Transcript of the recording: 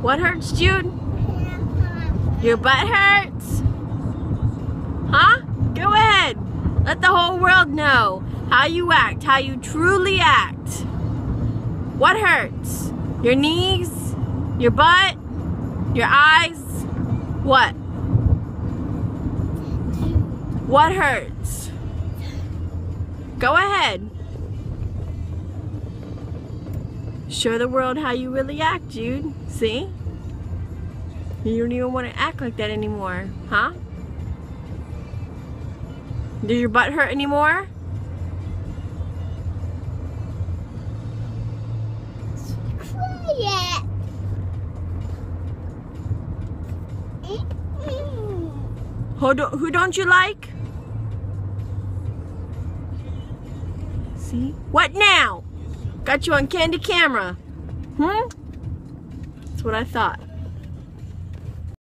What hurts, Jude? Your butt hurts? Huh? Go ahead. Let the whole world know how you act, how you truly act. What hurts? Your knees? Your butt? Your eyes? What? What hurts? Go ahead. Show the world how you really act, Jude. See? You don't even want to act like that anymore, huh? Does your butt hurt anymore? Quiet. Who, do, who don't you like? See? What now? Got you on Candid Camera. Hmm? That's what I thought.